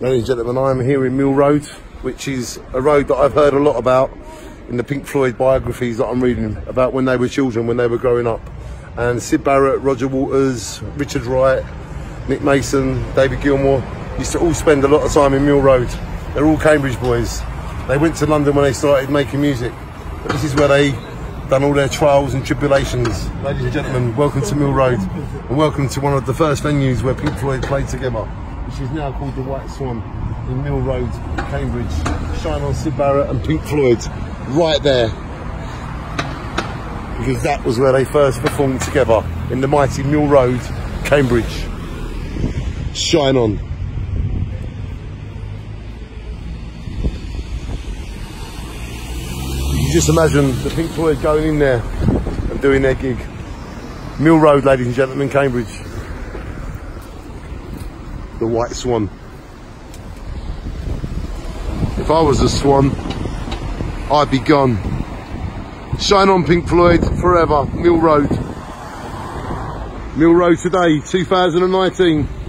Ladies and gentlemen, I am here in Mill Road, which is a road that I've heard a lot about in the Pink Floyd biographies that I'm reading about when they were children, when they were growing up. And Syd Barrett, Roger Waters, Richard Wright, Nick Mason, David Gilmour used to all spend a lot of time in Mill Road. They're all Cambridge boys. They went to London when they started making music. But this is where they done all their trials and tribulations. Ladies and gentlemen, welcome to Mill Road and welcome to one of the first venues where Pink Floyd played together which is now called the White Swan in Mill Road, Cambridge. Shine on Syd Barrett and Pink Floyd right there. Because that was where they first performed together in the mighty Mill Road, Cambridge. Shine on. You just imagine the Pink Floyd going in there and doing their gig. Mill Road, ladies and gentlemen, Cambridge the white swan. If I was a swan, I'd be gone. Shine on Pink Floyd forever, Mill Road. Mill Road today, 2019.